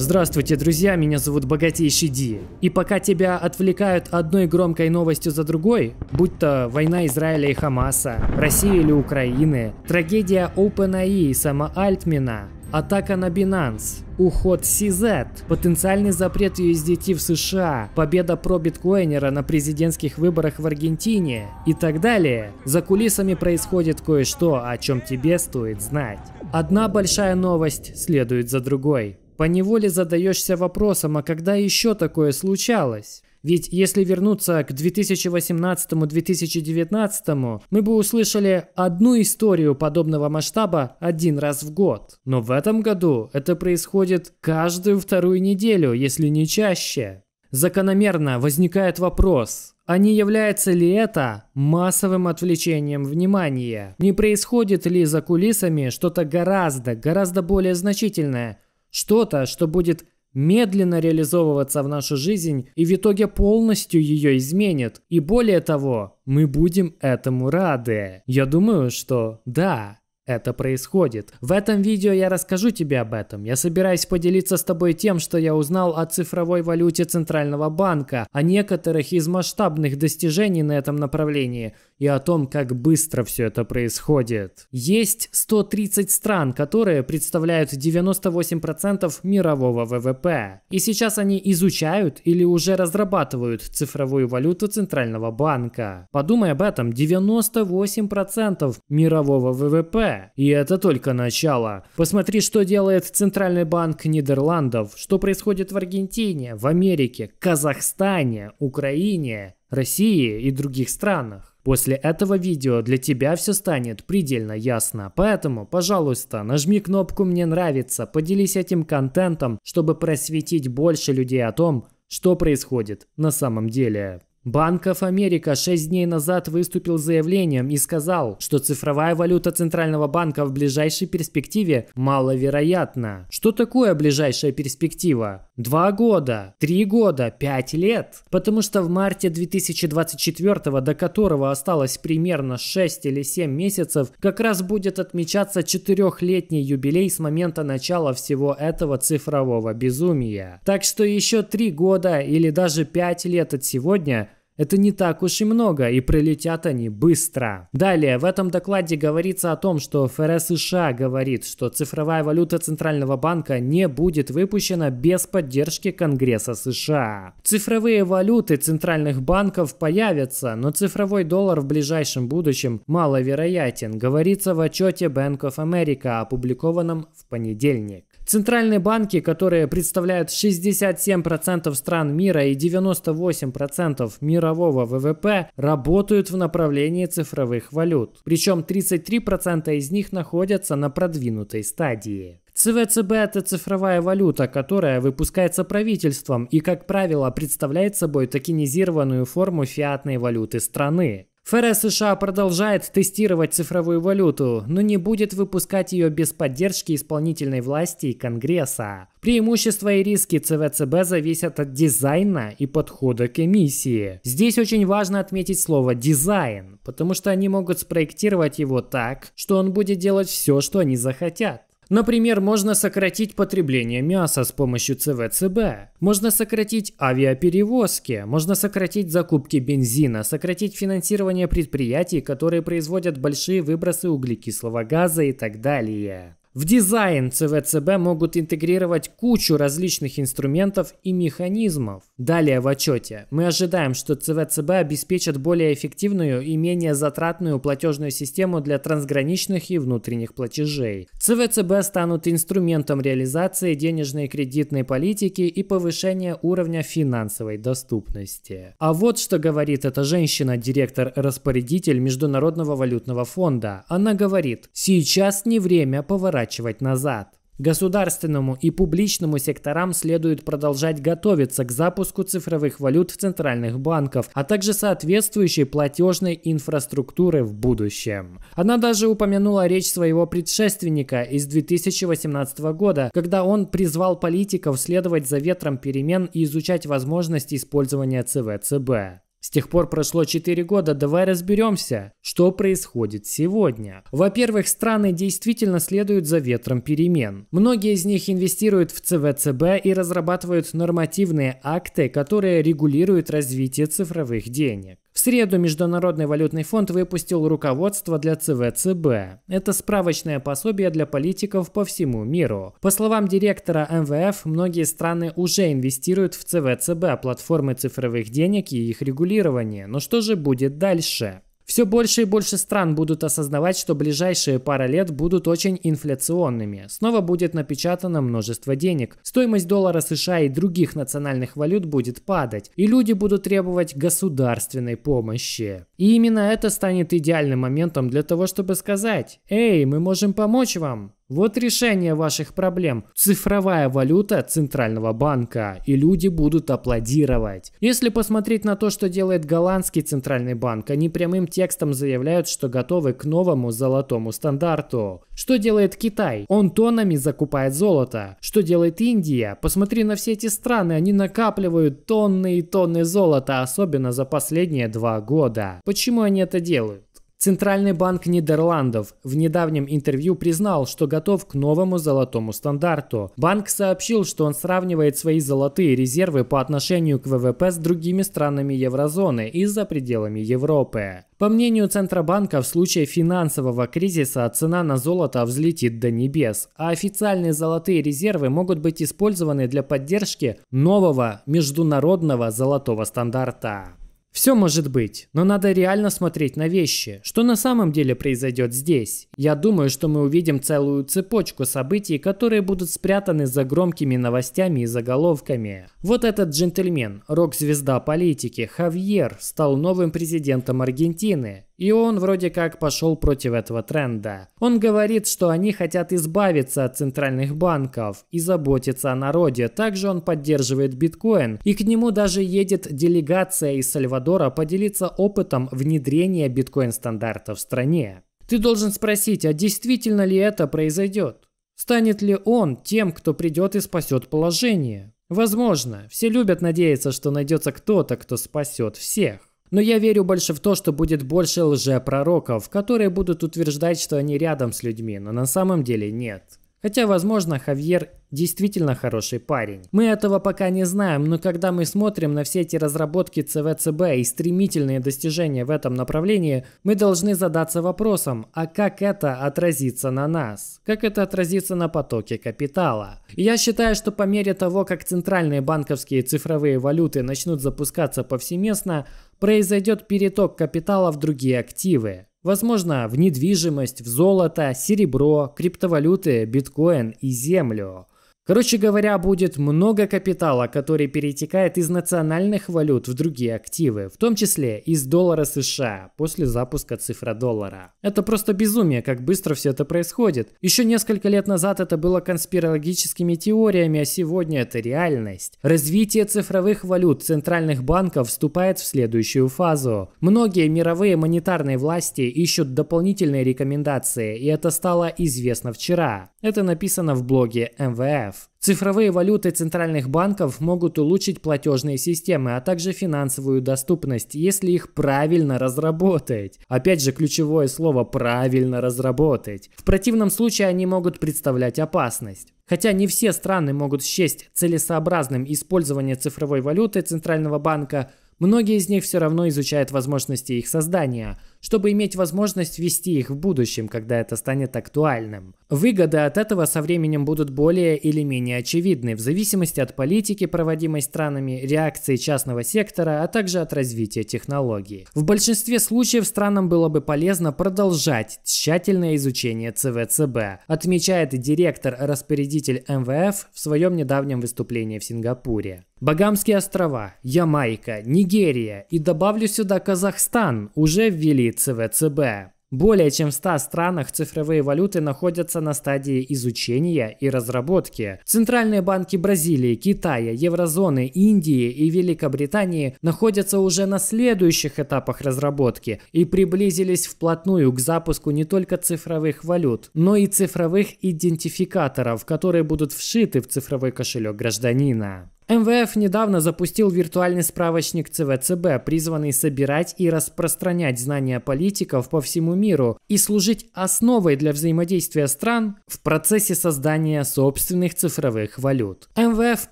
Здравствуйте, друзья, меня зовут Богатейший Ди. И пока тебя отвлекают одной громкой новостью за другой, будь то война Израиля и Хамаса, России или Украины, трагедия OpenAI и Сама Альтмена, Атака на Binance, уход CZ, потенциальный запрет USDT в США, победа про биткоинера на президентских выборах в Аргентине и так далее. За кулисами происходит кое-что, о чем тебе стоит знать. Одна большая новость следует за другой. Поневоле задаешься вопросом, а когда еще такое случалось? Ведь если вернуться к 2018-2019, мы бы услышали одну историю подобного масштаба один раз в год. Но в этом году это происходит каждую вторую неделю, если не чаще. Закономерно возникает вопрос, а не является ли это массовым отвлечением внимания? Не происходит ли за кулисами что-то гораздо, гораздо более значительное – что-то, что будет медленно реализовываться в нашу жизнь и в итоге полностью ее изменит. И более того, мы будем этому рады. Я думаю, что да, это происходит. В этом видео я расскажу тебе об этом. Я собираюсь поделиться с тобой тем, что я узнал о цифровой валюте Центрального банка, о некоторых из масштабных достижений на этом направлении и о том, как быстро все это происходит. Есть 130 стран, которые представляют 98% мирового ВВП. И сейчас они изучают или уже разрабатывают цифровую валюту Центрального банка. Подумай об этом, 98% мирового ВВП. И это только начало. Посмотри, что делает Центральный банк Нидерландов, что происходит в Аргентине, в Америке, Казахстане, Украине, России и других странах. После этого видео для тебя все станет предельно ясно, поэтому, пожалуйста, нажми кнопку «Мне нравится», поделись этим контентом, чтобы просветить больше людей о том, что происходит на самом деле. Банк of America 6 дней назад выступил заявлением и сказал, что цифровая валюта Центрального банка в ближайшей перспективе маловероятна. Что такое ближайшая перспектива? Два года, три года, пять лет? Потому что в марте 2024, до которого осталось примерно 6 или 7 месяцев, как раз будет отмечаться четырехлетний юбилей с момента начала всего этого цифрового безумия. Так что еще три года или даже пять лет от сегодня это не так уж и много, и пролетят они быстро. Далее, в этом докладе говорится о том, что ФРС США говорит, что цифровая валюта Центрального банка не будет выпущена без поддержки Конгресса США. Цифровые валюты центральных банков появятся, но цифровой доллар в ближайшем будущем маловероятен, говорится в отчете Bank of America, опубликованном в понедельник. Центральные банки, которые представляют 67% стран мира и 98% мирового ВВП, работают в направлении цифровых валют. Причем 33% из них находятся на продвинутой стадии. ЦВЦБ – это цифровая валюта, которая выпускается правительством и, как правило, представляет собой токенизированную форму фиатной валюты страны. ФРС США продолжает тестировать цифровую валюту, но не будет выпускать ее без поддержки исполнительной власти и Конгресса. Преимущества и риски ЦВЦБ зависят от дизайна и подхода к эмиссии. Здесь очень важно отметить слово «дизайн», потому что они могут спроектировать его так, что он будет делать все, что они захотят. Например, можно сократить потребление мяса с помощью ЦВЦБ. Можно сократить авиаперевозки. Можно сократить закупки бензина, сократить финансирование предприятий, которые производят большие выбросы углекислого газа и так далее. В дизайн ЦВЦБ могут интегрировать кучу различных инструментов и механизмов. Далее в отчете мы ожидаем, что ЦВЦБ обеспечит более эффективную и менее затратную платежную систему для трансграничных и внутренних платежей. ЦВЦБ станут инструментом реализации денежной и кредитной политики и повышения уровня финансовой доступности. А вот что говорит эта женщина, директор-распорядитель Международного валютного фонда. Она говорит, сейчас не время поворачивать поворачивать назад. Государственному и публичному секторам следует продолжать готовиться к запуску цифровых валют центральных банков, а также соответствующей платежной инфраструктуры в будущем. Она даже упомянула речь своего предшественника из 2018 года, когда он призвал политиков следовать за ветром перемен и изучать возможности использования ЦВЦБ. С тех пор прошло 4 года, давай разберемся, что происходит сегодня. Во-первых, страны действительно следуют за ветром перемен. Многие из них инвестируют в ЦВЦБ и разрабатывают нормативные акты, которые регулируют развитие цифровых денег. В среду Международный валютный фонд выпустил руководство для ЦВЦБ. Это справочное пособие для политиков по всему миру. По словам директора МВФ, многие страны уже инвестируют в ЦВЦБ, платформы цифровых денег и их регулирование. Но что же будет дальше? Все больше и больше стран будут осознавать, что ближайшие пара лет будут очень инфляционными. Снова будет напечатано множество денег. Стоимость доллара США и других национальных валют будет падать. И люди будут требовать государственной помощи. И именно это станет идеальным моментом для того, чтобы сказать «Эй, мы можем помочь вам». Вот решение ваших проблем. Цифровая валюта Центрального банка. И люди будут аплодировать. Если посмотреть на то, что делает голландский Центральный банк, они прямым текстом заявляют, что готовы к новому золотому стандарту. Что делает Китай? Он тоннами закупает золото. Что делает Индия? Посмотри на все эти страны, они накапливают тонны и тонны золота, особенно за последние два года. Почему они это делают? Центральный банк Нидерландов в недавнем интервью признал, что готов к новому золотому стандарту. Банк сообщил, что он сравнивает свои золотые резервы по отношению к ВВП с другими странами еврозоны и за пределами Европы. По мнению Центробанка, в случае финансового кризиса цена на золото взлетит до небес, а официальные золотые резервы могут быть использованы для поддержки нового международного золотого стандарта. Все может быть, но надо реально смотреть на вещи. Что на самом деле произойдет здесь? Я думаю, что мы увидим целую цепочку событий, которые будут спрятаны за громкими новостями и заголовками. Вот этот джентльмен, рок-звезда политики, Хавьер, стал новым президентом Аргентины. И он вроде как пошел против этого тренда. Он говорит, что они хотят избавиться от центральных банков и заботиться о народе. Также он поддерживает биткоин. И к нему даже едет делегация из Сальвадора поделиться опытом внедрения биткоин-стандарта в стране. Ты должен спросить, а действительно ли это произойдет? Станет ли он тем, кто придет и спасет положение? Возможно. Все любят надеяться, что найдется кто-то, кто спасет всех. Но я верю больше в то, что будет больше лжепророков, которые будут утверждать, что они рядом с людьми, но на самом деле нет. Хотя, возможно, Хавьер действительно хороший парень. Мы этого пока не знаем, но когда мы смотрим на все эти разработки ЦВЦБ и стремительные достижения в этом направлении, мы должны задаться вопросом, а как это отразится на нас? Как это отразится на потоке капитала? я считаю, что по мере того, как центральные банковские цифровые валюты начнут запускаться повсеместно, произойдет переток капитала в другие активы. Возможно, в недвижимость, в золото, серебро, криптовалюты, биткоин и землю. Короче говоря, будет много капитала, который перетекает из национальных валют в другие активы, в том числе из доллара США после запуска цифра доллара. Это просто безумие, как быстро все это происходит. Еще несколько лет назад это было конспирологическими теориями, а сегодня это реальность. Развитие цифровых валют центральных банков вступает в следующую фазу. Многие мировые монетарные власти ищут дополнительные рекомендации, и это стало известно вчера. Это написано в блоге МВФ. Цифровые валюты центральных банков могут улучшить платежные системы, а также финансовую доступность, если их правильно разработать. Опять же, ключевое слово «правильно разработать». В противном случае они могут представлять опасность. Хотя не все страны могут счесть целесообразным использование цифровой валюты Центрального банка, Многие из них все равно изучают возможности их создания, чтобы иметь возможность ввести их в будущем, когда это станет актуальным. Выгоды от этого со временем будут более или менее очевидны, в зависимости от политики, проводимой странами, реакции частного сектора, а также от развития технологий. В большинстве случаев странам было бы полезно продолжать тщательное изучение ЦВЦБ, отмечает директор-распорядитель МВФ в своем недавнем выступлении в Сингапуре. Багамские острова, Ямайка, Нигерия и добавлю сюда Казахстан уже ввели ЦВЦБ. Более чем в 100 странах цифровые валюты находятся на стадии изучения и разработки. Центральные банки Бразилии, Китая, Еврозоны, Индии и Великобритании находятся уже на следующих этапах разработки и приблизились вплотную к запуску не только цифровых валют, но и цифровых идентификаторов, которые будут вшиты в цифровой кошелек гражданина. МВФ недавно запустил виртуальный справочник ЦВЦБ, призванный собирать и распространять знания политиков по всему миру и служить основой для взаимодействия стран в процессе создания собственных цифровых валют. МВФ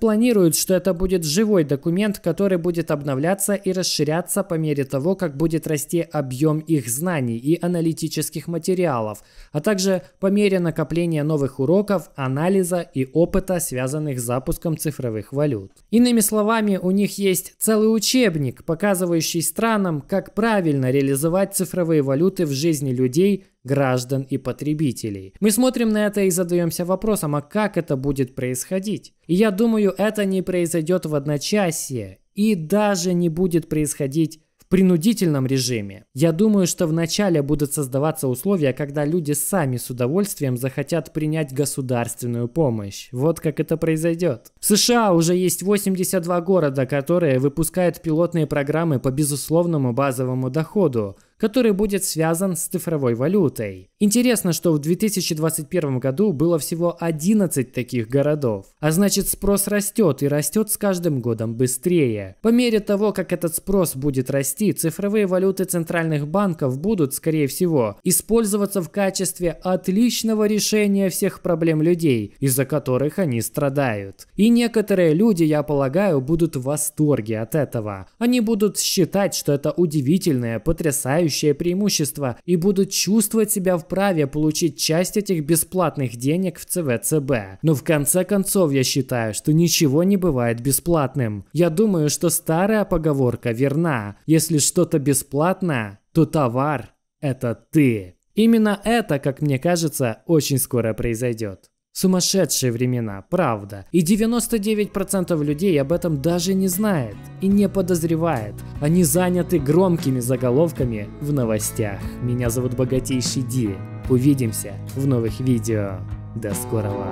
планирует, что это будет живой документ, который будет обновляться и расширяться по мере того, как будет расти объем их знаний и аналитических материалов, а также по мере накопления новых уроков, анализа и опыта, связанных с запуском цифровых валют делают. Иными словами, у них есть целый учебник, показывающий странам, как правильно реализовать цифровые валюты в жизни людей, граждан и потребителей. Мы смотрим на это и задаемся вопросом, а как это будет происходить? И я думаю, это не произойдет в одночасье и даже не будет происходить принудительном режиме. Я думаю, что вначале будут создаваться условия, когда люди сами с удовольствием захотят принять государственную помощь. Вот как это произойдет. В США уже есть 82 города, которые выпускают пилотные программы по безусловному базовому доходу, который будет связан с цифровой валютой. Интересно, что в 2021 году было всего 11 таких городов. А значит спрос растет и растет с каждым годом быстрее. По мере того, как этот спрос будет расти, цифровые валюты центральных банков будут, скорее всего, использоваться в качестве отличного решения всех проблем людей, из-за которых они страдают. И некоторые люди, я полагаю, будут в восторге от этого. Они будут считать, что это удивительное, потрясающее потрясающее преимущество и будут чувствовать себя вправе получить часть этих бесплатных денег в ЦВЦБ. Но в конце концов я считаю, что ничего не бывает бесплатным. Я думаю, что старая поговорка верна. Если что-то бесплатно, то товар – это ты. Именно это, как мне кажется, очень скоро произойдет. Сумасшедшие времена, правда. И 99% людей об этом даже не знает и не подозревает. Они заняты громкими заголовками в новостях. Меня зовут Богатейший Ди. Увидимся в новых видео. До скорого.